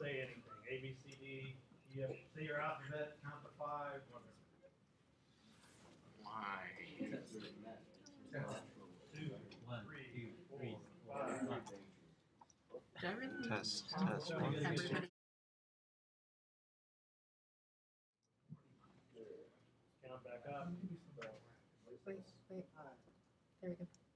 say anything, A, B, C, D, you have, say your alphabet, count to five, whatever. Why? Two, One, three, two, four, three, five. four. Did I really? Test, test, one. Everybody, Count back up. wait, wait, uh, there we go.